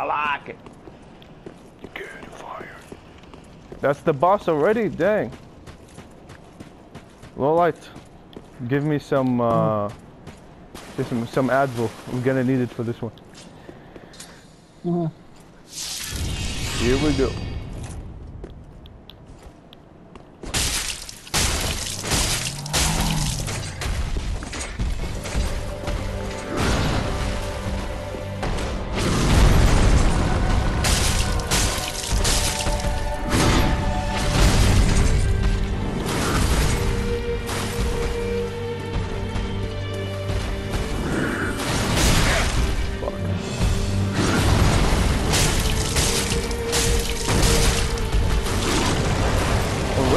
I like it. Good fire. That's the boss already. Dang. Low light. Give me some. Uh, just some some Advil. I'm gonna need it for this one. Mhm. Here we go.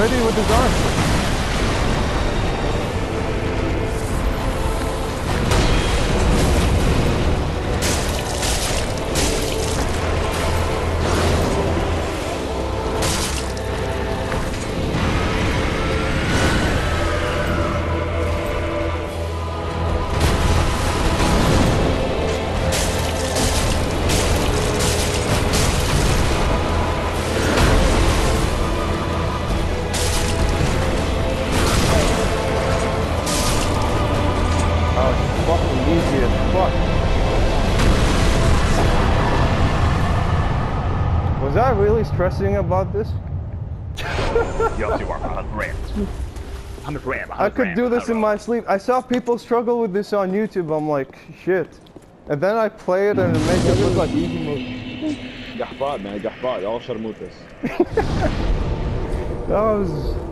Already with his arm. fuck. Was I really stressing about this? yes, you are 100 100 ram, 100 I could do this in my sleep. I saw people struggle with this on YouTube. I'm like, shit. And then I play it and it makes it look like easy mode. Gahbad, man, Gahbad, all sharmutas. that was...